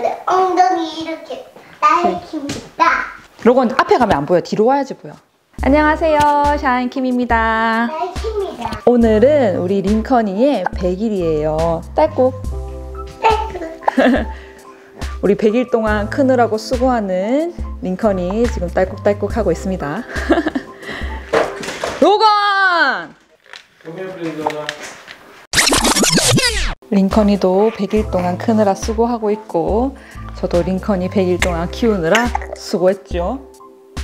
그래 엉덩이 이렇게 날킵니다. 로건 앞에 가면 안 보여. 뒤로 와야지 보여. 안녕하세요. 샤인킴입니다. 날킵니다. 오늘은 우리 링컨이의 100일이에요. 딸꾹. 우리 100일 동안 크느라고 수고하는 링컨이 지금 딸꾹딸꾹 하고 있습니다. 로건! 링컨이도 100일 동안 크느라 수고하고 있고 저도 링컨이 100일 동안 키우느라 수고했죠.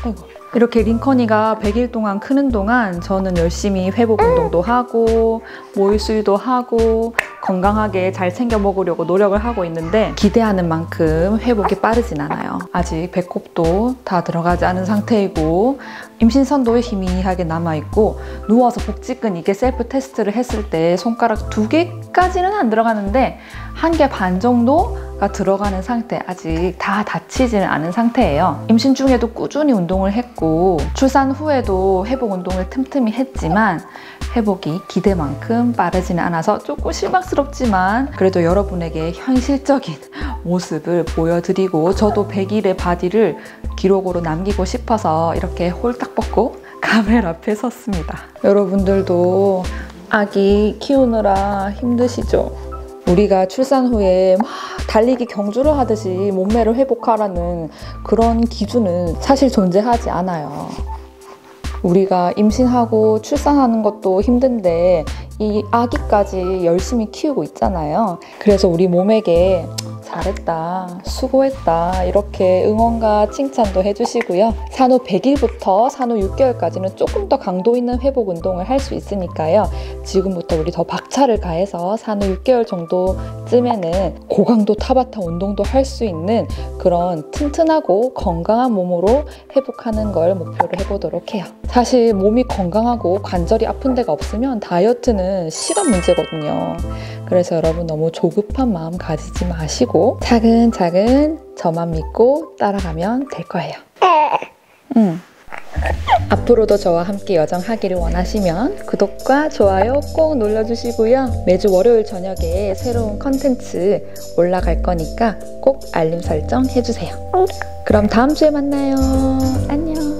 아이고. 이렇게 링컨이가 100일 동안 크는 동안 저는 열심히 회복 운동도 하고 모유수유도 하고 건강하게 잘 챙겨 먹으려고 노력을 하고 있는데 기대하는 만큼 회복이 빠르진 않아요. 아직 배꼽도 다 들어가지 않은 상태이고 임신선도 희미하게 남아있고 누워서 복직근 이개 셀프 테스트를 했을 때 손가락 두 개까지는 안 들어가는데 한 개 반 정도가 들어가는 상태 아직 다 닫히지는 않은 상태예요 임신 중에도 꾸준히 운동을 했고 출산 후에도 회복 운동을 틈틈이 했지만 회복이 기대만큼 빠르지는 않아서 조금 실망스럽지만 그래도 여러분에게 현실적인 모습을 보여드리고 저도 100일의 바디를 기록으로 남기고 싶어서 이렇게 홀딱 벗고 카메라 앞에 섰습니다. 여러분들도 아기 키우느라 힘드시죠? 우리가 출산 후에 막 달리기 경주를 하듯이 몸매를 회복하라는 그런 기준은 사실 존재하지 않아요. 우리가 임신하고 출산하는 것도 힘든데 이 아기까지 열심히 키우고 있잖아요. 그래서 우리 몸에게 잘했다, 수고했다 이렇게 응원과 칭찬도 해주시고요. 산후 100일부터 산후 6개월까지는 조금 더 강도 있는 회복 운동을 할 수 있으니까요. 지금부터 우리 더 박차를 가해서 산후 6개월 정도쯤에는 고강도 타바타 운동도 할 수 있는 그런 튼튼하고 건강한 몸으로 회복하는 걸 목표로 해보도록 해요. 사실 몸이 건강하고 관절이 아픈 데가 없으면 다이어트는 시간 문제거든요. 그래서 여러분 너무 조급한 마음 가지지 마시 고 차근차근 저만 믿고 따라가면 될 거예요. 음. 앞으로도 저와 함께 여정하기를 원하시면 구독과 좋아요 꼭 눌러주시고요. 매주 월요일 저녁에 새로운 컨텐츠 올라갈 거니까 꼭 알림 설정 해주세요. 그럼 다음 주에 만나요. 안녕.